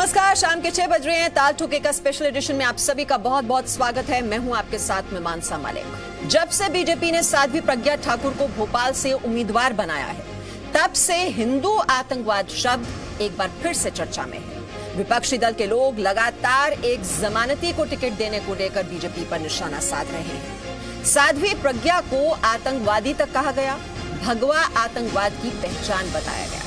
नमस्कार, शाम के छह बज रहे हैं। ताल ठोके का स्पेशल एडिशन में आप सभी का बहुत बहुत स्वागत है। मैं हूँ आपके साथ में मानसा मालिक जब से बीजेपी ने साध्वी प्रज्ञा ठाकुर को भोपाल से उम्मीदवार बनाया है, तब से हिंदू आतंकवाद शब्द एक बार फिर से चर्चा में है। विपक्षी दल के लोग लगातार एक जमानती को टिकट देने को लेकर बीजेपी पर निशाना साध रहे हैं। साध्वी प्रज्ञा को आतंकवादी तक कहा गया। भगवा आतंकवाद की पहचान बताया गया।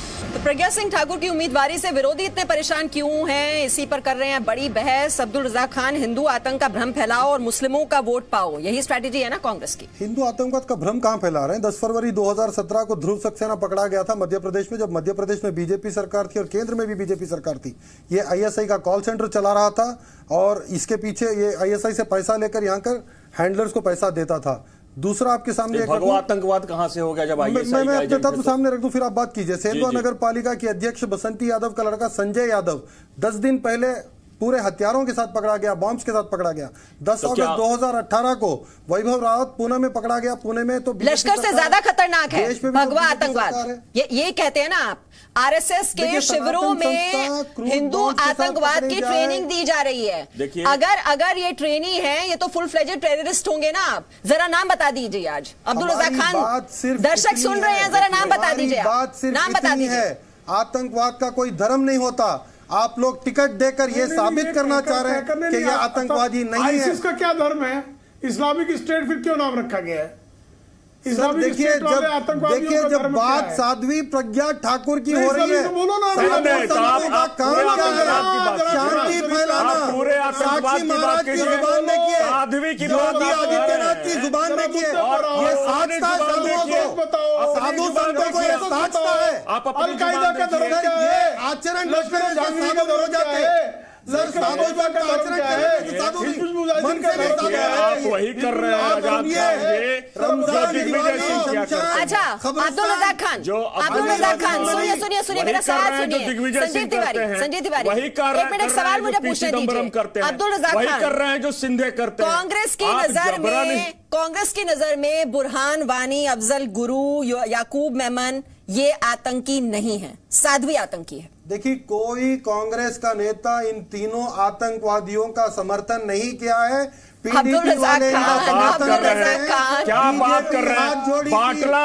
प्रज्ञा सिंह ठाकुर की उम्मीदवारी से विरोधी इतने परेशान क्यों हैं? इसी पर कर रहे हैं बड़ी बहस। अब्दुल रजाक खान, हिंदू आतंक का भ्रम फैलाओ और मुस्लिमों का वोट पाओ। यही स्ट्रैटेजी है ना कांग्रेस की। हिंदू आतंकवाद का भ्रम कहाँ फैला रहे हैं? 10 फरवरी 2017 को ध्रुव सक्सेना पकड़ा गया था मध्य प्रदेश में, जब मध्य प्रदेश में बीजेपी सरकार थी और केंद्र में भी बीजेपी सरकार थी। ये आईएसआई का कॉल सेंटर चला रहा था और इसके पीछे ये आईएसआई से पैसा लेकर यहाँ कर हैंडलर्स को पैसा देता था। दूसरा आपके सामने आतंकवाद कहाँ से हो गया जब आईएसआई मैं- मैं अपने तत्व? सामने रख दू फिर आप बात कीजिए। सेंधवा नगर पालिका की अध्यक्ष बसंती यादव का लड़का संजय यादव। दस दिन पहले पूरे हथियारों के साथ पकड़ा गया बॉम्ब्स के साथ पकड़ा गया। 10 तो अगस्त क्या- 2018 को वैभव रावत पुणे में पकड़ा गया। पुणे में तो लश्कर से ज़्यादा खतरनाक है। तो भगवा आतंकवाद ये ये कहते हैं ना आप आरएसएस के शिविरों में हिंदू आतंकवाद की ट्रेनिंग दी जा रही है। अगर अगर ये ट्रेनी है ये तो फुल फ्लेजेड टेररिस्ट होंगे ना आप। जरा नाम बता दीजिए आज। अब्दुल हमारी खान सिर्फ़ दर्शक सुन रहे हैं जरा नाम बता दीजिए नाम बता दीजिए। है। आतंकवाद का कोई धर्म नहीं होता। आप लोग टिकट देकर ये साबित करना चाह रहे हैं कि ये आतंकवादी नहीं है। आईसिस का क्या धर्म है? इस्लामिक स्टेट फिर क्यों नाम रखा गया है? सर देखिए जब देखिए जब बात साध्वी प्रज्ञा ठाकुर की हो रही है तो तो काम क्या है? शांति फैलाना साक्षी महाराज की ज़ुबान में किए साध्वी की योगी आदित्यनाथ की ज़ुबान में किए और ये साधता साधुओं। साधु संतों को ये है। आप अपनी अलकायदा का क्या है आचरण लश्कर साधु का हो। है सर साधु का आचरण करेंगे है तो साधु मन से भी साधु? आप वही कर रहे हैं आप आज़ाद रमज़ान, की खबरस्तान, अब्दुल रजाक खान। अब्दुल खान। सुनिए सुनिए सुनिए मेरा सवाल जो सुनिए। करते तिवारी संजय तिवारी वही कर एक मिनट सवाल मुझे पूछने दीजिए। अब्दुल रजाक खान। कर रहे हैं जो सिंधे करते हैं। कांग्रेस की नज़र में कांग्रेस की नज़र में बुरहान वानी अफजल गुरु याकूब मेमन ये आतंकी नहीं है साध्वी आतंकी है। देखिए कोई कांग्रेस का नेता इन तीनों आतंकवादियों का समर्थन नहीं किया है अब्दुल रजाक वाले बात कर रहे हैं। क्या बात कर रहे हैं? की। बाटला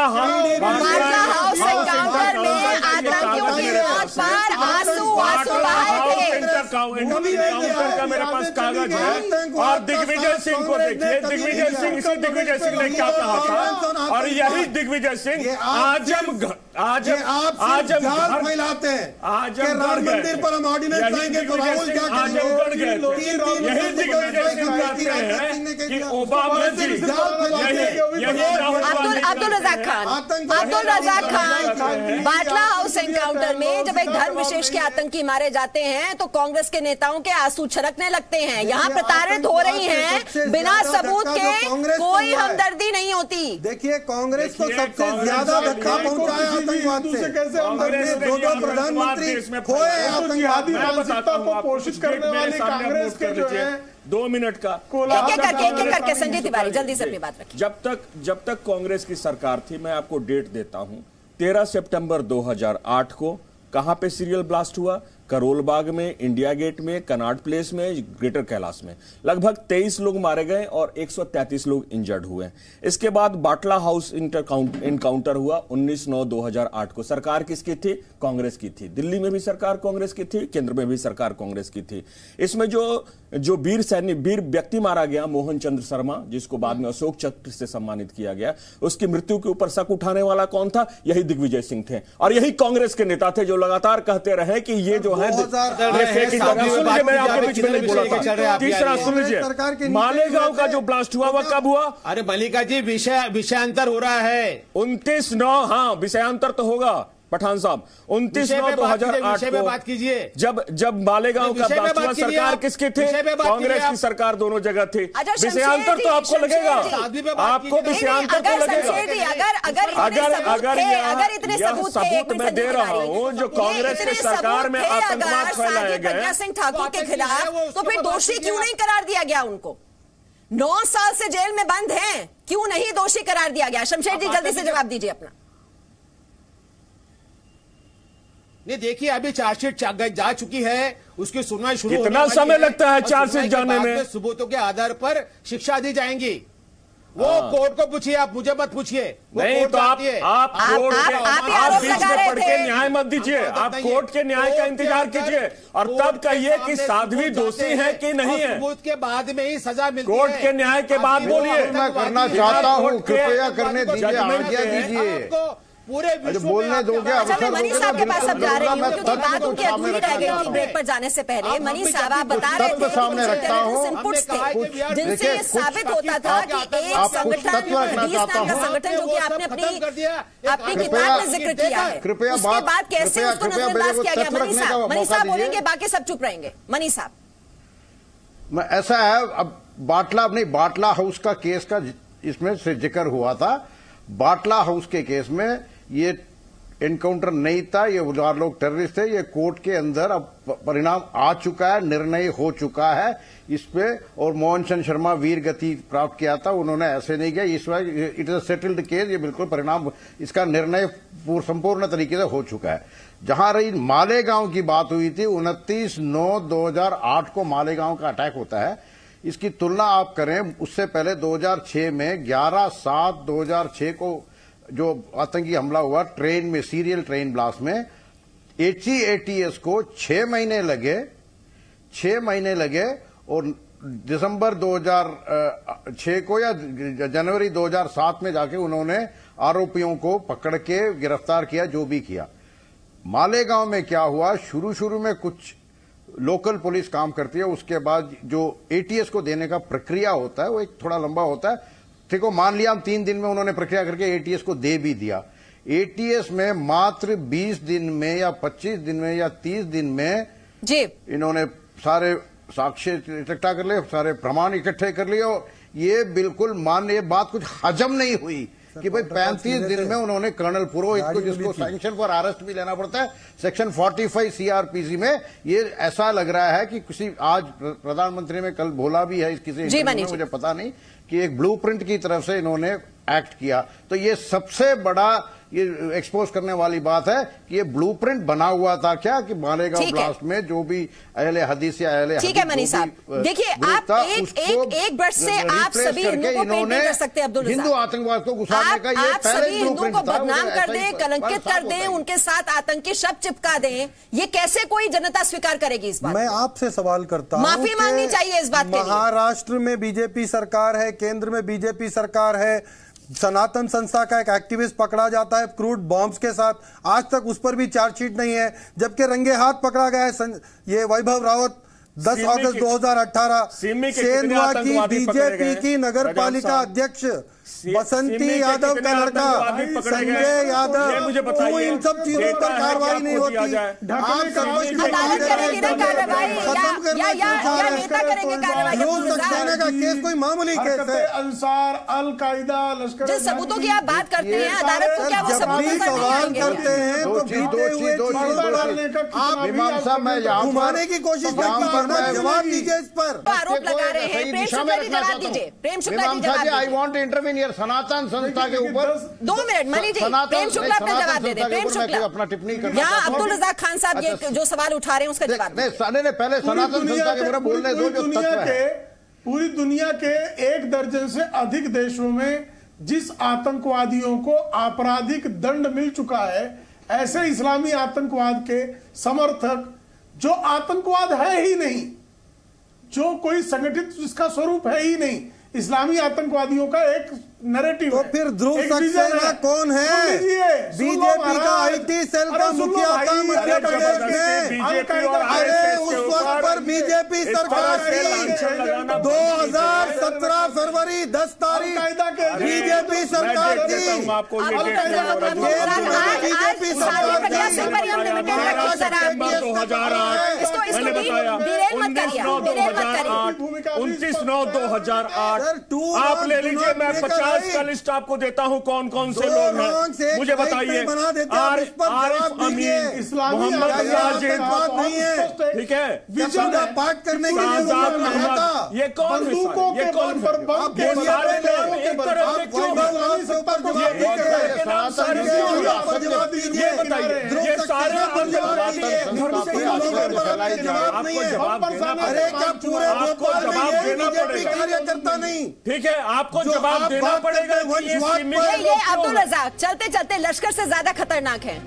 बाटला हाउस एनकाउंटर में आतंकियों की मौत पर आँसू आँसू बहाए थे। एनकाउंटर का मेरे पास कागज़ है। और दिग्विजय सिंह को देखिए दिग्विजय सिंह इसी दिग्विजय सिंह ने क्या कहा था? और यही दिग्विजय सिंह आज़म आज़म आज़म फैलाते हैं राम मंदिर पर हम ऑर्डिनेंस लाएँगे तो राहुल क्या आजमगढ़ गए। यही दिग्विजय सिंह कहते हैं कि ओबामा जी यही यही राहुल अब्दुल रजाक खान अब्दुल रजाक खान बाटला हाउस एनकाउंटर में जब एक धर्म विशेष के आतंकी मारे जाते हैं तो कांग्रेस के नेताओं के आँसू छलकने लगते हैं। यहाँ प्रताड़ित हो रही हैं बिना सबूत के कोई हमदर्दी नहीं होती। देखिए कांग्रेस को सबसे ज़्यादा धक्का पहुँचाया आतंकवाद से। कैसे दो दो प्रधानमंत्री खोए आतंकवाद मानसिकता को पोषित करने वाली कांग्रेस के जो है दो मिनट का। एक एक करके एक करके संजय तिवारी जल्दी से अपनी बात रखिए। जब तक जब तक कांग्रेस की सरकार थी मैं आपको डेट देता हूँ। 13 सितंबर 2008 को कहाँ पे सीरियल ब्लास्ट हुआ? करोल बाग में, इंडिया गेट में, कनाड प्लेस में, ग्रेटर कैलाश में। लगभग 23 लोग मारे गए और 133 लोग इंजर्ड हुए। इसके बाद बाटला हाउस इनकाउंटर हुआ 19 नौ 2008 को। सरकार किसकी थी? कांग्रेस की थी। दिल्ली में भी सरकार कांग्रेस की थी, केंद्र में भी सरकार कांग्रेस की थी। इसमें जो जो वीर सैनिक वीर व्यक्ति मारा गया, मोहन चंद्र शर्मा, जिसको बाद में अशोक चक्र से सम्मानित किया गया, उसकी मृत्यु के ऊपर शक उठाने वाला कौन था? यही दिग्विजय सिंह थे। और यही कांग्रेस के नेता थे जो लगातार कहते रहे कि ये जो है। 2008 ये fake is- साथ में सुन बात लीजिए, मैं की आपके जा बीच रही में नहीं है, बोला किस विषय के चल रहे हैं था आप तीसरा सुन लीजिए मालेगांव का जो ब्लास्ट हुआ वह कब हुआ? अरे मलिका जी विषय विषयांतर हो रहा है। उनतीस नौ हाँ विषयांतर तो होगा। पठान साहब उनतीस नौ दो बात हज़ार कीजिए, आठ को बात कीजिए। जब जब मालेगांव का कीजिए सरकार। किसकी थी? कांग्रेस की सरकार दोनों जगह थी। अच्छा, विषयांतर तो आपको लगेगा। आपको विषयांतर तो अगर लगेगा। अगर अगर यह इतने सबूत मैं दे रहा हूँ जो कांग्रेस की सरकार में आतंकवाद फैलाए गए। सिंह ठाकुर के खिलाफ तो फिर दोषी क्यों नहीं करार दिया गया उनको? नौ साल से जेल में बंद हैं। क्यों नहीं दोषी करार दिया गया? शमशेर जी जल्दी से जवाब दीजिए अपना। नहीं देखिए अभी चार्जशीट जा चुकी है। उसकी सुनवाई शुरू कितना समय है, लगता है चार्जशीट जाने में? सबूतों के आधार पर शिक्षा दी जाएँगी। वो हाँ। कोर्ट को पूछिए आप मुझे मत पूछिए। नहीं तो आप आप आप- कोर्ट के आप बीच में पढ़ के न्याय मत दीजिए। आप आप कोर्ट के न्याय का इंतज़ार कीजिए। और तब कहिए कि साध्वी दोषी है कि नहीं है। सबूत के बाद में ही सजा मिलती कोर्ट के न्याय के बाद बोलिए। मैं करना चाहता हूँ कृपया करने दीजिए आज्ञा दीजिए। आपको पूरे में बोलने दोगे आवाज- अच्छा मैं मनीष साहब के पास अब जा रही हूँ क्योंकि बात को उनकी अधूरी रह गई थी ब्रेक पर जाने से पहले। मनीष साहब आप बता रहे थे सामने रखता हूँ। जिनसे ये साबित होता था कि एक संगठन बीस नाम का संगठन जो कि आपने अपनी अपनी कृपया- किताब में ज़िक्र किया है। कृपया उसके बात- बाद कैसे उसको नजरअंदाज किया गया? मनीष साहब मनीष साहब बोलेंगे बाकी सब चुप रहेंगे। मनीष साहब। मैं ऐसा है अब बाटला नहीं बाटला हाउस का केस का इसमें से ज़िक्र हुआ था बाटला हाउस के केस में ये एनकाउंटर नहीं था, ये चार लोग टेररिस्ट थे ये कोर्ट के अंदर अब परिणाम आ चुका है, निर्णय हो चुका है इस पे, और मोहन चंद शर्मा वीर गति प्राप्त किया था, उन्होंने ऐसे नहीं किया, इस बार it is a settled case ये बिल्कुल परिणाम, इसका निर्णय संपूर्ण तरीके से हो चुका है। जहाँ रही मालेगांव की बात हुई थी, उनतीस नौ 2008 को मालेगांव का अटैक होता है। इसकी तुलना आप करें, उससे पहले 2006 में 11 सात 2006 को जो आतंकी हमला हुआ, ट्रेन में, सीरियल ट्रेन ब्लास्ट में एचईएटीएस को छह महीने लगे, छह महीने लगे, और दिसंबर 2006 को या जनवरी 2007 में जाके उन्होंने आरोपियों को पकड़ के गिरफ़्तार किया, जो भी किया। मालेगांव में क्या हुआ शुरू शुरू में कुछ लोकल पुलिस काम करती है, उसके बाद जो एटीएस को देने का प्रक्रिया होता है, वो एक थोड़ा लंबा होता है ठीक है मान लिया हम तीन दिन में उन्होंने प्रक्रिया करके एटीएस को दे भी दिया। एटीएस में मात्र 20 दिन में या 25 दिन में या 30 दिन में जी। इन्होंने सारे साक्ष्य इकट्ठा कर लिए सारे प्रमाण इकट्ठे कर लिए और ये बिल्कुल मान ये बात कुछ हजम नहीं हुई। कि भाई पैंतीस दिन में उन्होंने कर्नल पुरोहित को जिसको सैंक्शन फॉर अरेस्ट भी लेना पड़ता है सेक्शन 45 सीआरपीसी में ये ऐसा लग रहा है कि किसी आज प्रधानमंत्री में कल बोला भी है किसी जी, में, जी। मुझे पता नहीं कि एक ब्लूप्रिंट की तरफ़ से इन्होंने एक्ट किया। तो ये सबसे बड़ा ये एक्सपोज करने वाली बात है कि ये ब्लूप्रिंट बना हुआ था क्या कि मालेगांव ब्लास्ट में जो भी अहले हदीस या अहले ठीक है जो साहब। देखिए आप एक एक एक ब्रश से आप सभी हिंदुओं को इन्होंने कर सकते अब्दुल हिंदू आतंकवाद को घुसाने का ये आप पहले सभी हिंदुओं को बदनाम कर दें कलंकित कर दें उनके साथ आतंकी शब्द चिपका दें ये कैसे कोई जनता स्वीकार करेगी इस बात मैं आपसे सवाल करता हूँ माफ़ी मांगनी चाहिए इस बात के महाराष्ट्र में बीजेपी सरकार है केंद्र में बीजेपी सरकार है सनातन संस्था का एक एक्टिविस्ट पकड़ा जाता है क्रूड बॉम्ब्स के साथ। आज तक उस पर भी चार्जशीट नहीं है जबकि रंगे हाथ पकड़ा गया है ये वैभव रावत 10 अगस्त के- 2018 हज़ार अठारह। सेंधवा की बीजेपी की नगर पालिका अध्यक्ष बसंती यादव का लड़का? संजय यादव। मुझे बताइए। इन सब चीज़ों पर कार्रवाई नहीं होती? आप हैं? सक्सेना का केस कोई मामूली केस है। अंसार अल कायदा लश्कर जिन सबूतों की आप बात करते हैं अदालत को क्या वो जब सबूतों भी सवाल करते हैं तो बीते हुए आप यहाँ घुमाने की कोशिश जवाब दीजिए इस पर। आरोप लगा रहे हैं। प्रेम शुक्ला जी जवाब दीजिए प्रेम शुक्ला जी जवाब आई दीजिए। वांट हियर सनातन संस्था के ऊपर दो मिनट मनी जी प्रेम शुक्ला अपना जवाब दे दे प्रेम शुक्ला। अपना टिप्पणी करना यहाँ अब्दुल रजाक खान साहब ये अच्छा, जो सवाल उठा रहे हैं उसका जवाब नहीं ने पहले सनातन संस्था के के पूरा बोलने दो जो तत्व है। पूरी दुनिया के एक दर्जन से अधिक देशों में जिस आतंकवादियों को आपराधिक दंड मिल चुका है ऐसे इस्लामी आतंकवाद के समर्थक जो आतंकवाद है ही नहीं जो कोई संगठित इसका स्वरूप है ही नहीं इस्लामी आतंकवादियों का एक नैरेटिव तो फिर ध्रुव सक्सेना कौन है? बीजेपी का आईटी सेल का मुखिया था मध्य प्रदेश में अरे उस वक्त पर बीजेपी सरकार थी 2017 फरवरी 10 तारीख बीजेपी सरकार थी। बीजेपी सरकार साध्वी प्रज्ञा थी। सिंह परियम लिमिटेड का किस तरह सितंबर 2008 इसको इसको मैंने बताया डिरेल मत करिए डिरेल मत करिए 19 9 2008 भूमिका भी 29 9 स्पष्ट है। 2008 सर, टू आप ले लीजिए मैं make a 50 आज भाई। का लिस्ट आपको देता हूँ कौन कौन से लोग हैं मुझे बताइए आरिफ अमीन मोहम्मद। ठीक है विजन है। पाठ करने के लिए ने ये कौन? ये कौन के ये सारे लोग एक तरफ़ से क्यों? के के बताइए ये सारे कार्यकर्ता नहीं? ठीक है आपको जवाब देना पड़ेगा ये अब्दुल? रजाक चलते चलते लश्कर से ज़्यादा खतरनाक है।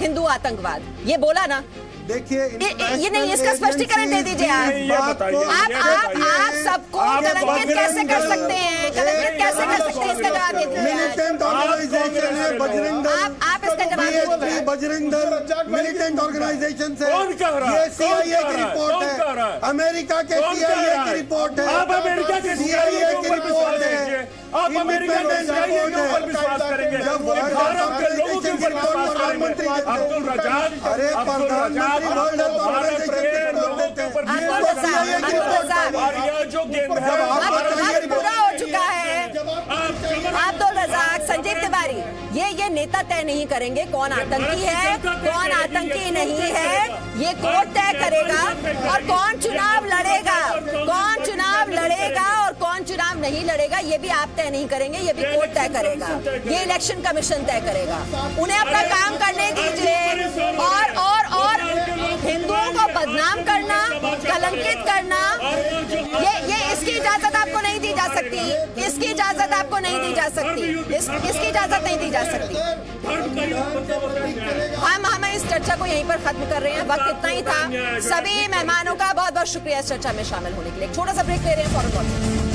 हिंदू आतंकवाद। ये बोला ना। देखिए ये- नहीं, इसका स्पष्टीकरण दे दीजिए आप। आप आप आप सबको कलंकित कैसे कर सकते हैं? कलंकित कैसे कर सकते हैं? इसका जवाब दीजिए। मिलिटेंट ऑर्गेनाइजेशन है बजरंग दल आप आप इसका जवाब बजरंग दल मिलिटेंट ऑर्गेनाइजेशन से। कौन कह रहा है? ये सीआईए की रिपोर्ट कौन कह रहा है? अमेरिका के सीआईए की रिपोर्ट है। आप अमेरिका के रिपोर्ट है। आप अमेरिका Independent CIA के ऊपर विश्वास करेंगे। भारत के लोगों के ऊपर विश्वास करेंगे अब्दुल रजाक अरे अब्दुल रजाक भारत के लोगों के ऊपर विश्वास करेंगे। और यह जो गेंद है पूरा हो चुका है। अब्दुल रजाक संजीव तिवारी ये ये नेता तय नहीं करेंगे कौन आतंकी है कौन आतंकी नहीं है ये कोर्ट तय करेगा और कौन चुनाव लड़ेगा कौन चुनाव लड़ेगा चुनाव नहीं लड़ेगा ये भी आप तय नहीं करेंगे ये भी कोर्ट तय करेगा। ये इलेक्शन कमीशन तय करेगा। उन्हें अपना काम करने दीजिए। और और और हिंदुओं को बदनाम करना कलंकित करना ये ये इसकी इजाज़त आपको नहीं दी जा सकती। इसकी इजाज़त आपको नहीं दी जा सकती। इस, इसकी इजाज़त नहीं दी जा सकती। हम हम इस चर्चा को यहीं पर खत्म कर रहे हैं। वक्त इतना ही था। सभी मेहमानों का बहुत बहुत शुक्रिया इस चर्चा में शामिल होने के लिए। छोटा सा ब्रेक ले रहे हैं फॉरन